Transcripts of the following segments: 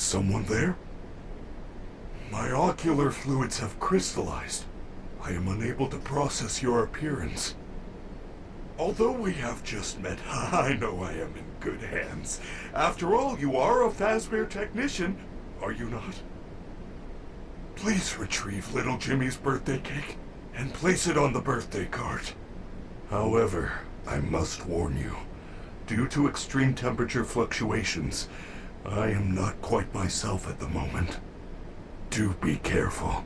Is someone there? My ocular fluids have crystallized. I am unable to process your appearance. Although we have just met, I know I am in good hands. After all, you are a Fazbear technician, are you not? Please retrieve little Jimmy's birthday cake and place it on the birthday cart. However, I must warn you, due to extreme temperature fluctuations, I am not quite myself at the moment. Do be careful.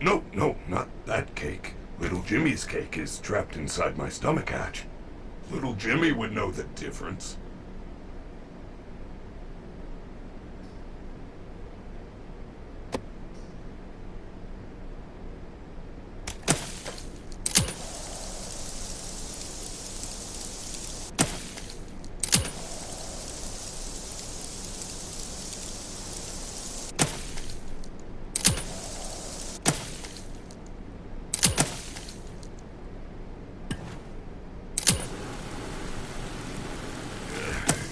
No, no, not that cake. Little Jimmy's cake is trapped inside my stomach hatch. Little Jimmy would know the difference.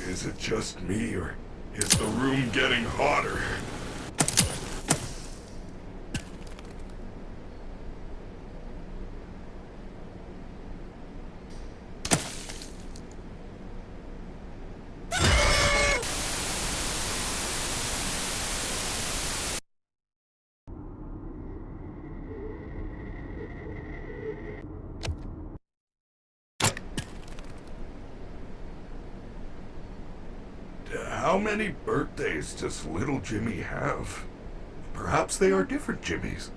Is it just me, or is the room getting hotter? How many birthdays does little Jimmy have? Perhaps they are different Jimmys.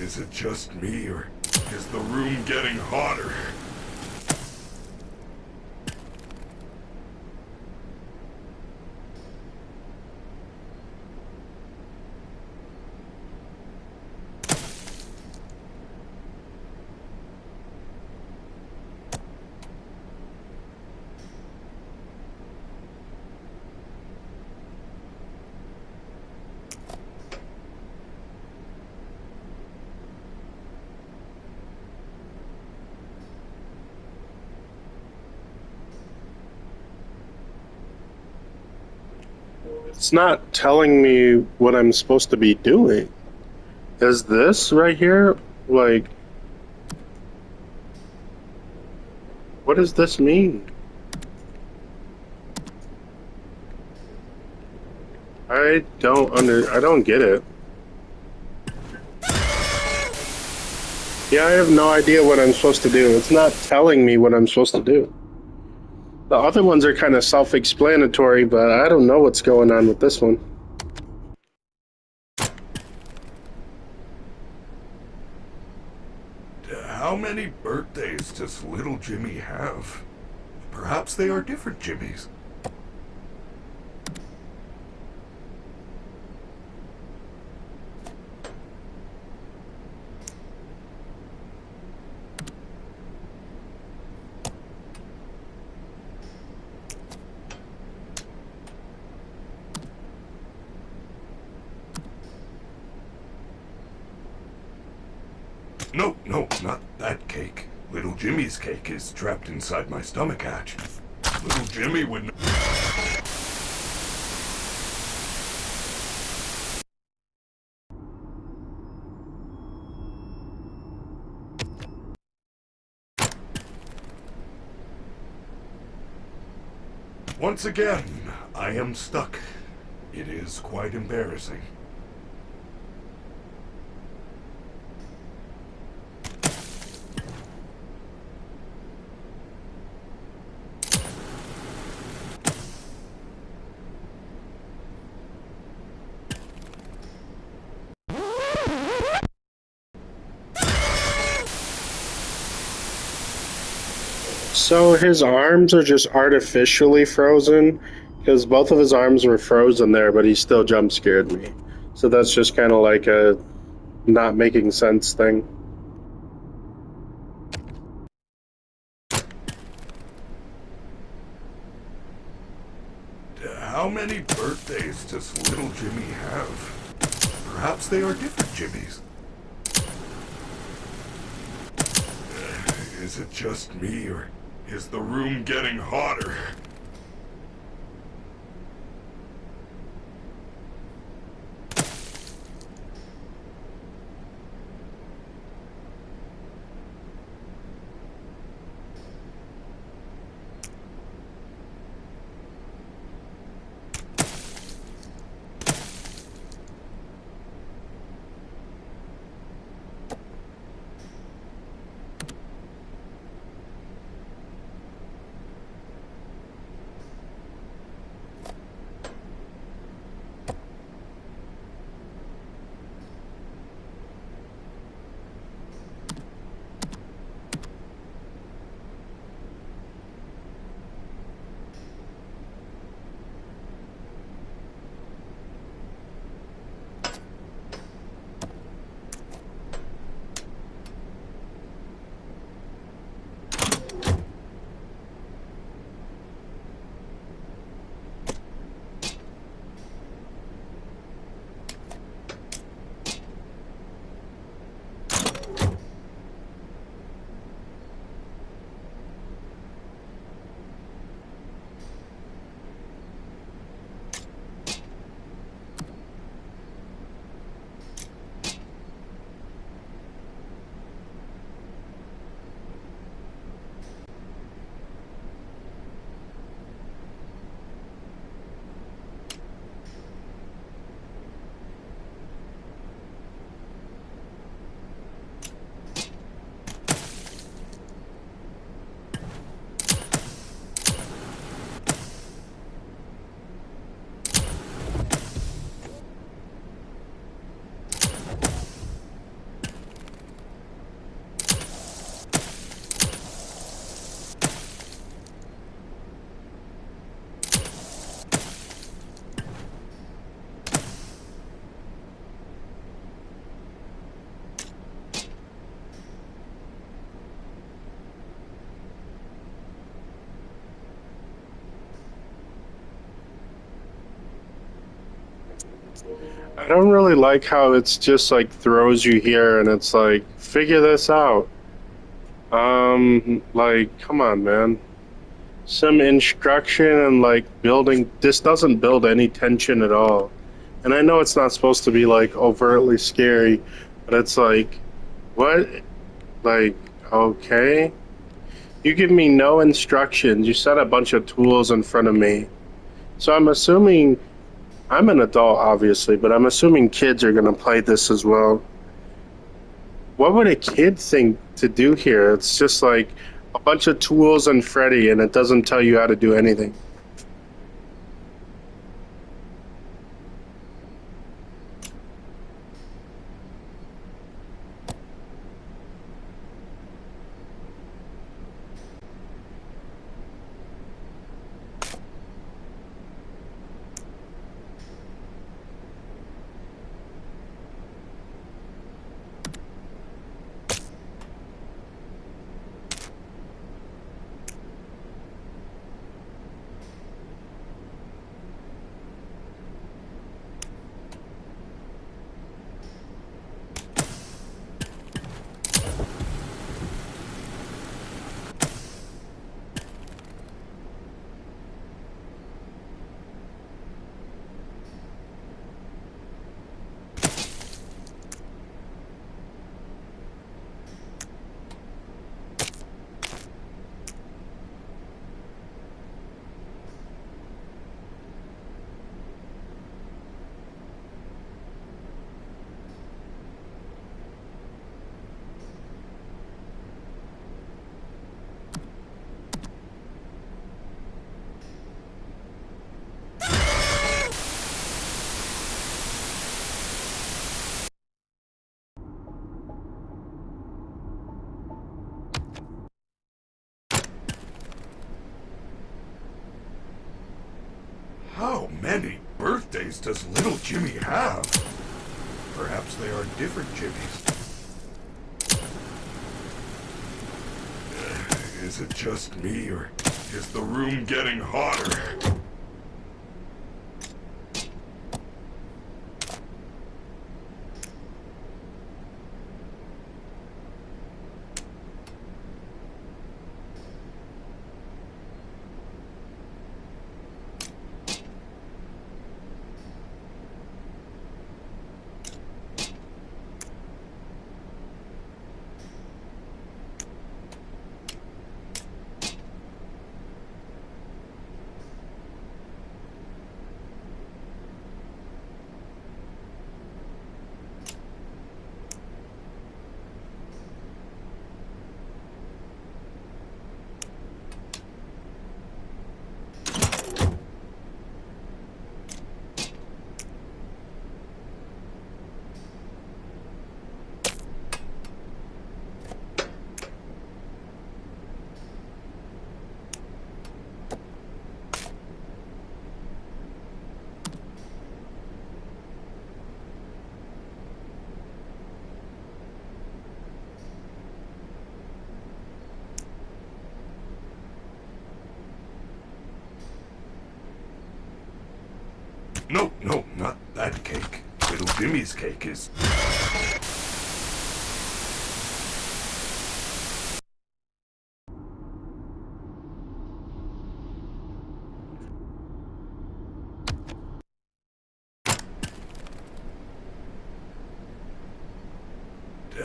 Is it just me, or is the room getting hotter? It's not telling me what I'm supposed to be doing. Is this right here like What does this mean? I don't under I don't get it. Yeah, I have no idea what I'm supposed to do. It's not telling me what I'm supposed to do. The other ones are kind of self-explanatory, but I don't know what's going on with this one. How many birthdays does little Jimmy have? Perhaps they are different Jimmys. No, no, not that cake. Little Jimmy's cake is trapped inside my stomach hatch. Little Jimmy would. Once again, I am stuck. It is quite embarrassing. So his arms are just artificially frozen because both of his arms were frozen there, but he still jump scared me. So that's just kind of like a not making sense thing. Uh, how many birthdays does little Jimmy have? Perhaps they are different Jimmys. Uh, is it just me, or is the room getting hotter? I don't really like how it's just like throws you here and it's like figure this out. Um, like come on, man. Some instruction and like building. This doesn't build any tension at all. And I know it's not supposed to be like overtly scary, but it's like, what? Like, okay. You give me no instructions. You set a bunch of tools in front of me. So I'm assuming I'm an adult, obviously, but I'm assuming kids are going to play this as well. What would a kid think to do here? It's just like a bunch of tools and Freddy, and it doesn't tell you how to do anything. How many does little Jimmy have? Perhaps they are different Jimmys. Is it just me, or is the room getting hotter? No, no, not that cake. Little Jimmy's cake is.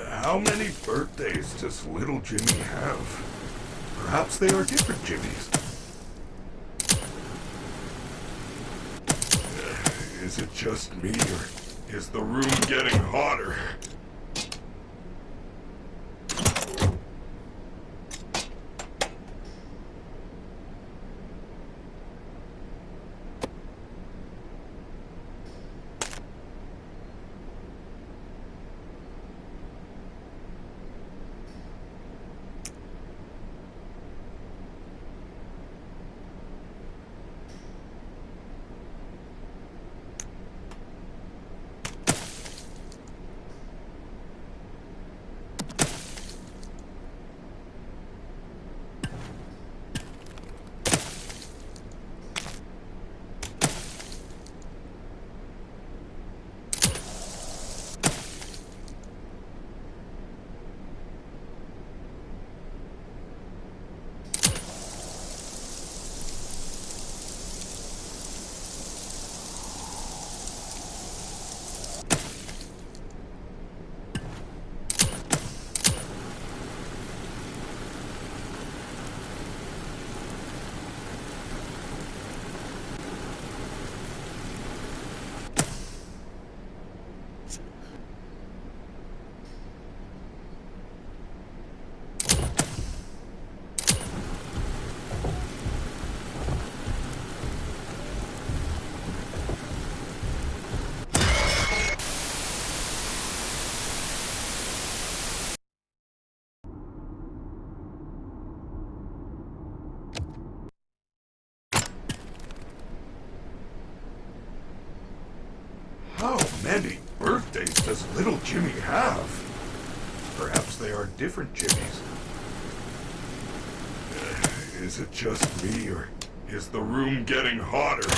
How many birthdays does little Jimmy have? Perhaps they are different Jimmys. Is it just me, or is the room getting hotter? How many birthdays does little Jimmy have? Perhaps they are different Jimmys. Uh, Is it just me, or is the room getting hotter?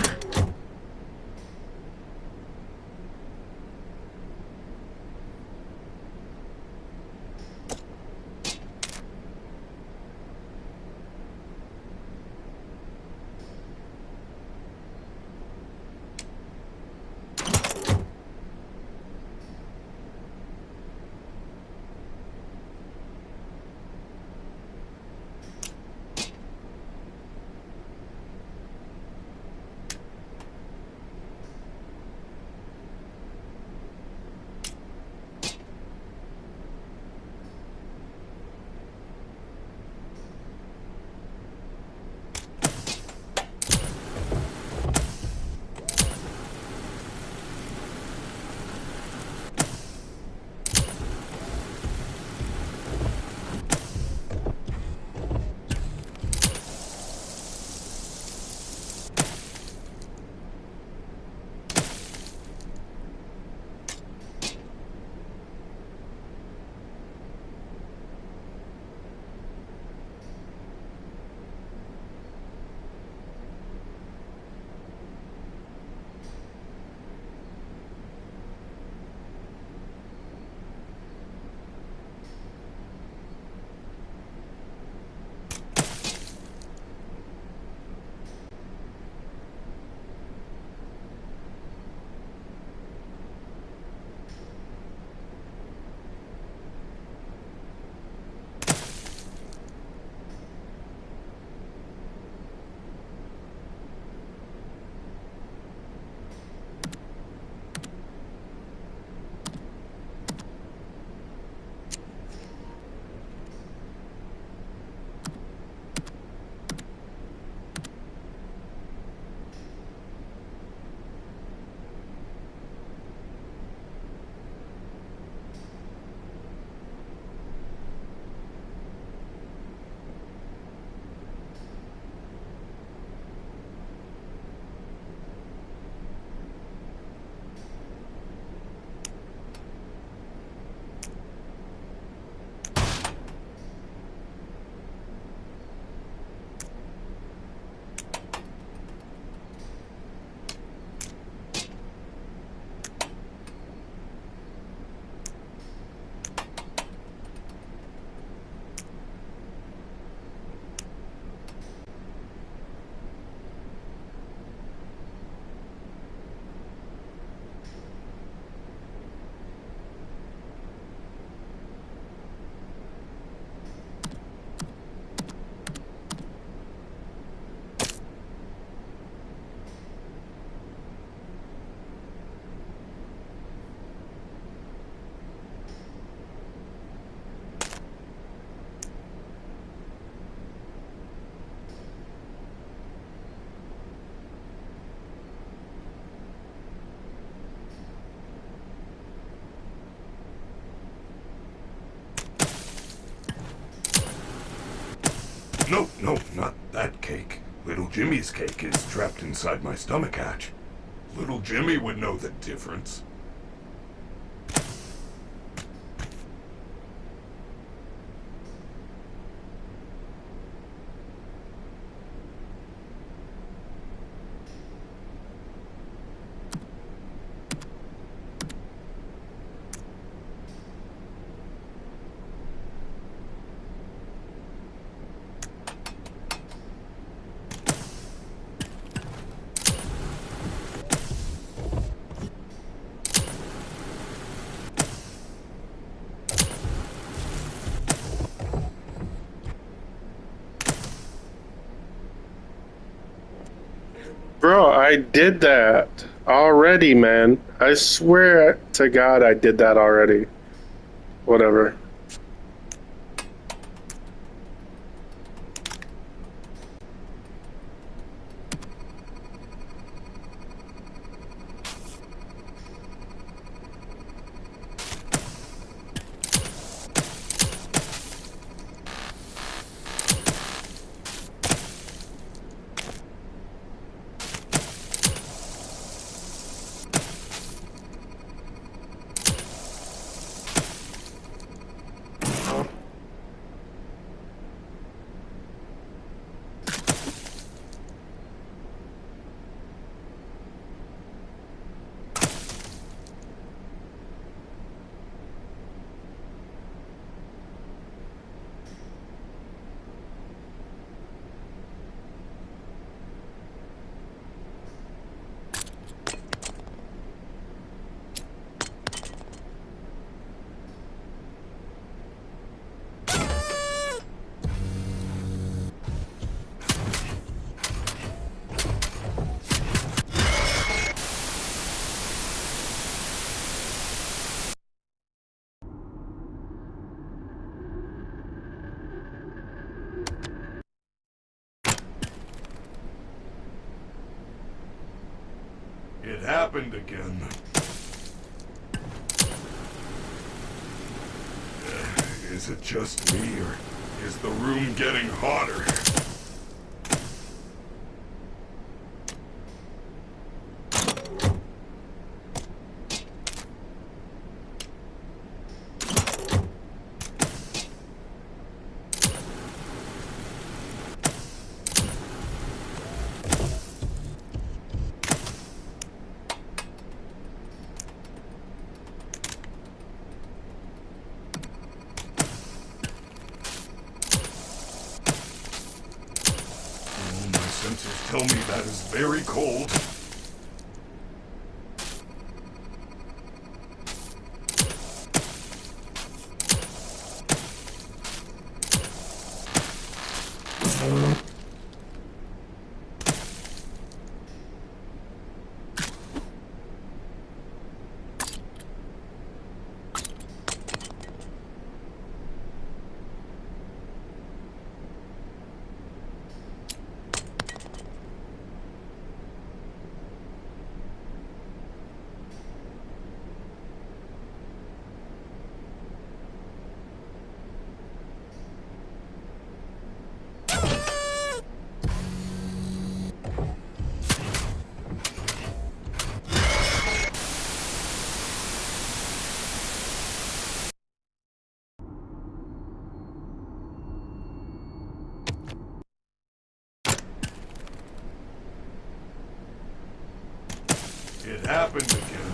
Jimmy's cake is trapped inside my stomach hatch. Little Jimmy would know the difference. Bro, I did that already, man. I swear to God, I did that already. Whatever. It happened again. Uh, is it just me, or is the room getting hotter? Oh, my senses tell me that is very cold. It happened again.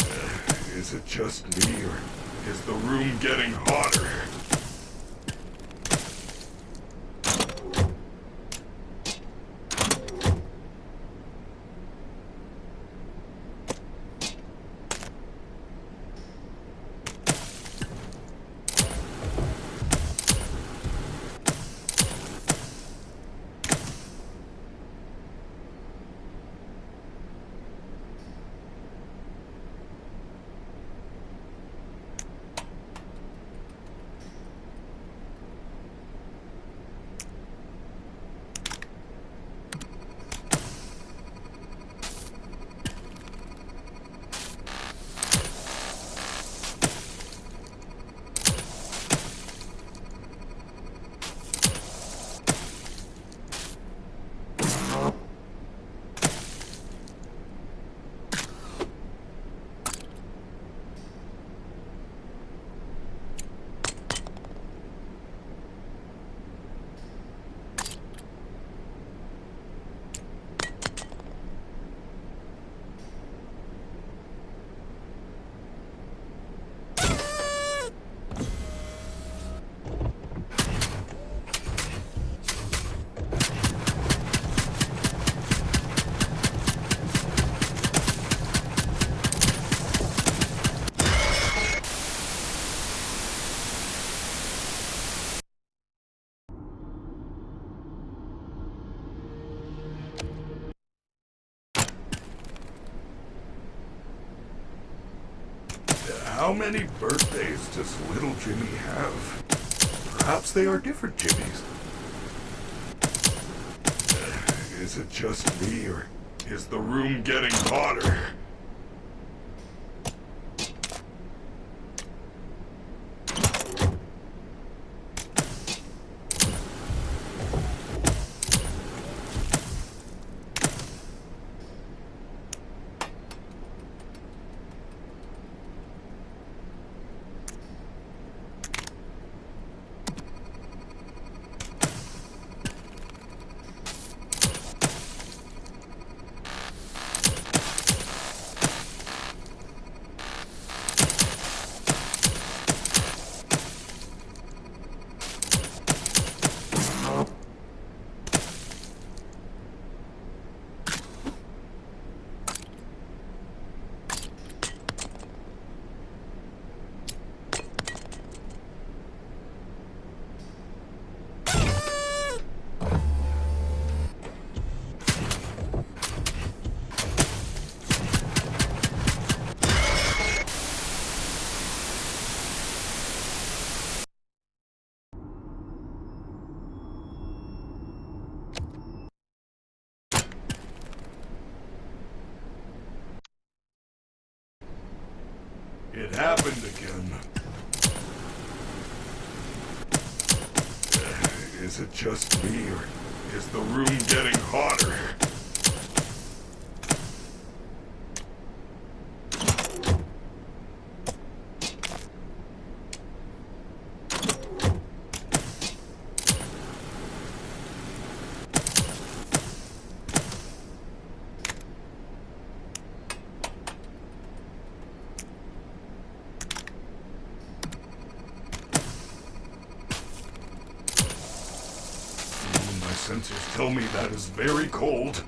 Uh, is it just me, or is the room getting hotter? How many birthdays does little Jimmy have? Perhaps they are different Jimmys. Uh, is it just me, or is the room getting hotter? It happened again. Is it just me, is the room getting hotter? My sensors tell me that is very cold.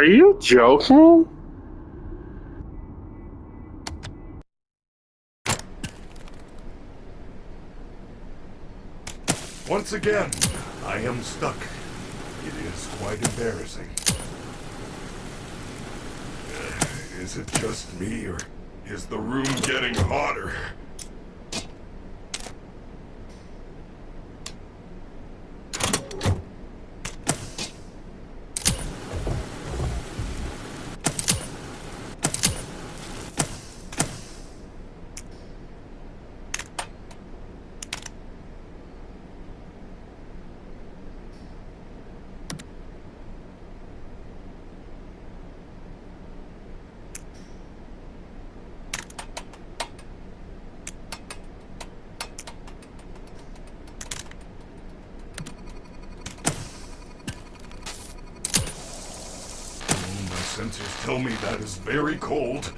Are you joking? Once again, I am stuck. It is quite embarrassing. Uh, is it just me, or is the room getting hotter? Oh, my sensors tell me that is very cold.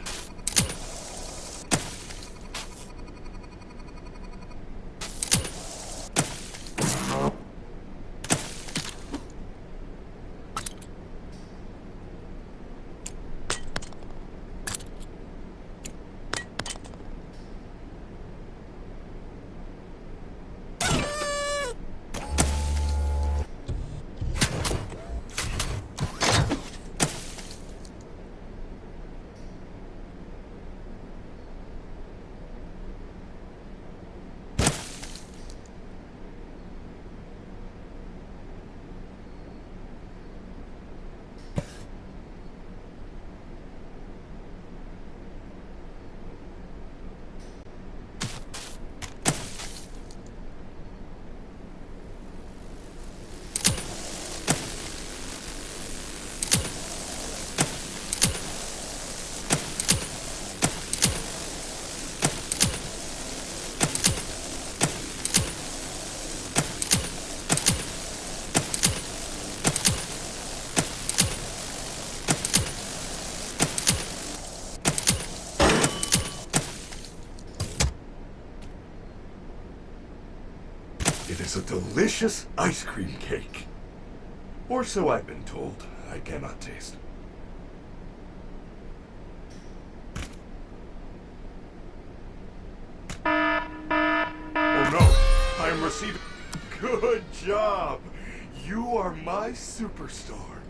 Is a delicious ice cream cake. Or so I've been told. I cannot taste. Oh no! I am receiving. Good job! You are my superstar.